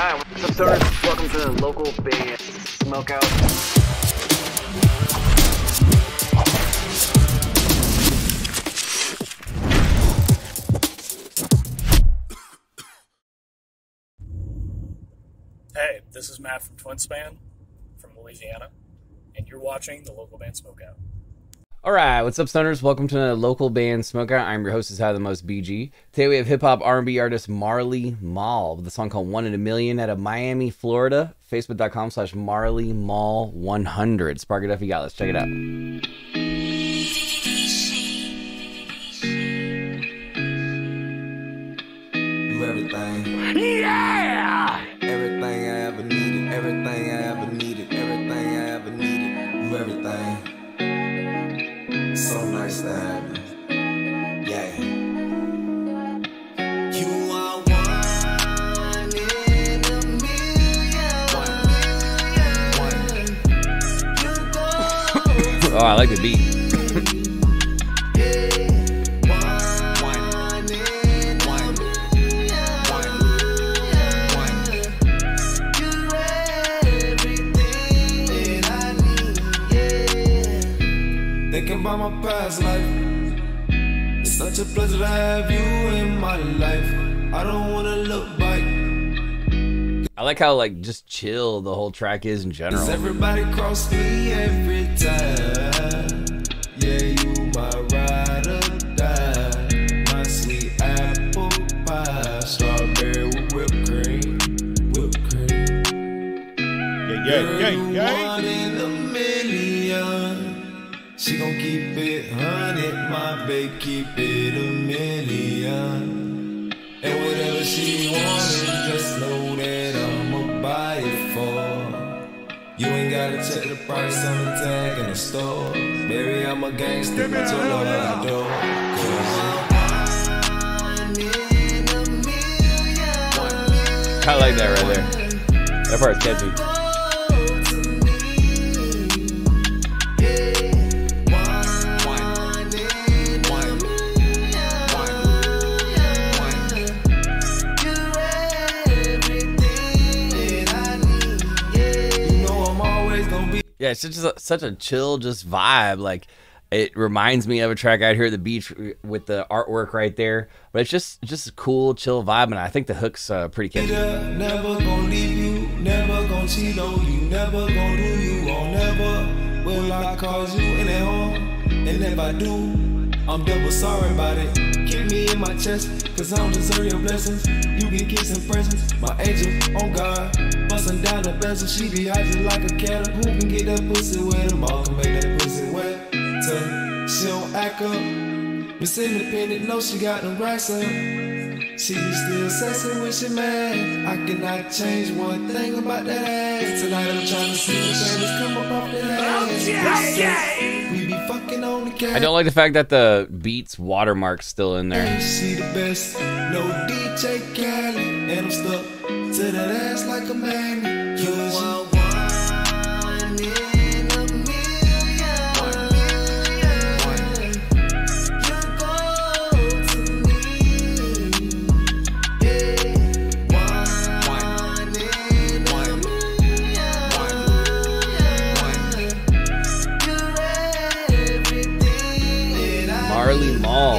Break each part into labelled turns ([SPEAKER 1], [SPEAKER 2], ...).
[SPEAKER 1] Alright, what's up, stoners? Welcome to the local band Smokeout.
[SPEAKER 2] Hey, this is Matt from Twinspan from Louisiana, and you're watching the local band Smokeout.
[SPEAKER 3] All right, what's up, stoners? Welcome to a local band Smokeout. I'm your host, is how the most BG. Today we have hip hop R&B artist Marly Mal with a song called "One in a Million out of Miami, Florida. Facebook.com/slash Marly Mal 100. Spark it up, you got. Let's check it out.
[SPEAKER 4] Do everything. Yeah! So nice to have you. Yeah.
[SPEAKER 3] Oh, I like the beat.
[SPEAKER 4] about my past life. It's such a pleasure to have you in my life. I don't wanna look back.
[SPEAKER 3] I like how like just chill the whole track is in general.
[SPEAKER 4] Cause everybody cross me every time. Yeah, you my ride or die. My sweet apple pie. Strawberry with whipped cream. Whipped cream. Girl, you one in a million. She gon' keep it hundred, my babe keep it a million. And whatever she wanted, just know that I'ma buy it for. You ain't gotta check the price on the tag in the store. Baby, I'm a gangster, but you know what I do.
[SPEAKER 3] I like that right there. That part's catchy. Yeah, it's just a, such a chill, just vibe. Like it reminds me of a track out here at the beach with the artwork right there. But it's just just a cool, chill vibe, and I think the hook's uh, pretty catchy.
[SPEAKER 4] Never gonna leave you, never gonna cheat on you, never gonna do you wrong, never will I cause you any harm. And if I do, I'm double sorry about it. Me in my chest, cause I don't deserve your blessings. You get gifts and presents, my angel on God. Bustin' down the bezel, she be just like a kettle. Who can get that pussy wet? Them all can make that pussy wet. Tell she don't act up. Miss Independent, know she got them racks up. She be still sexy when she mad. I cannot change one thing about that ass. Tonight I'm trying to see the babies come up off that ass. We be
[SPEAKER 3] I don't like the fact that the beats watermark's still in there.
[SPEAKER 4] The best, no DJ and I'm stuck to that ass like a magnet. You Marly Mal,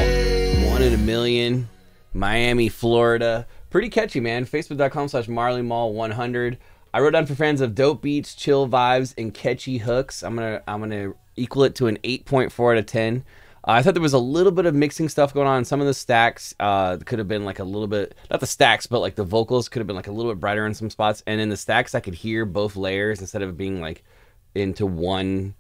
[SPEAKER 4] one in a million,
[SPEAKER 3] Miami, Florida. Pretty catchy, man. Facebook.com slash Marly Mal 100. I wrote down for fans of dope beats, chill vibes, and catchy hooks. I'm gonna I'm gonna equal it to an 8.4 out of 10. Uh, I thought there was a little bit of mixing stuff going on. Some of the stacks uh, could have been like a little bit, not the stacks, but like the vocals could have been like a little bit brighter in some spots. And in the stacks, I could hear both layers instead of being like into one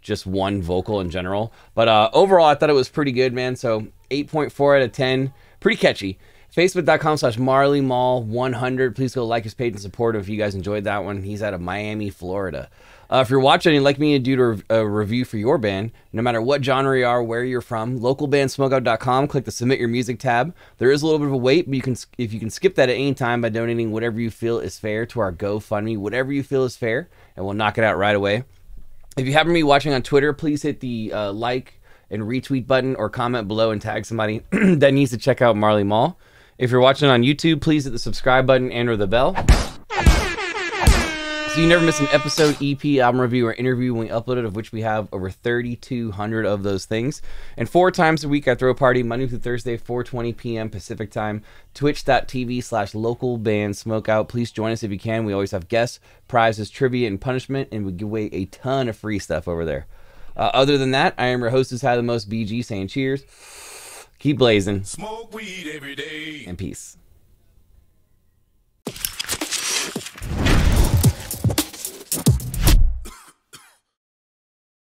[SPEAKER 3] just one vocal in general. But uh, overall, I thought it was pretty good, man. So 8.4 out of 10. Pretty catchy. Facebook.com slash Marly Mal 100. Please go like his page and support him if you guys enjoyed that one. He's out of Miami, Florida. Uh, if you're watching and you'd like me to do a review for your band, no matter what genre you are, where you're from, localbandsmokeout.com, click the submit your music tab. There is a little bit of a wait, but you can if you can skip that at any time by donating whatever you feel is fair to our GoFundMe, whatever you feel is fair, and we'll knock it out right away. If you happen to be watching on Twitter, please hit the uh, like and retweet button or comment below and tag somebody that needs to check out Marly Mal. If you're watching on YouTube, please hit the subscribe button and or the bell. So you never miss an episode, EP, album review, or interview when we upload it, of which we have over 3,200 of those things. And four times a week, I throw a party Monday through Thursday, 4:20 p.m. Pacific time. Twitch.tv slash local band smokeout. Please join us if you can. We always have guests, prizes, trivia, and punishment, and we give away a ton of free stuff over there. Uh, other than that, I am your host who's had the most BG saying cheers. Keep blazing
[SPEAKER 4] Smoke weed every day.
[SPEAKER 3] and peace.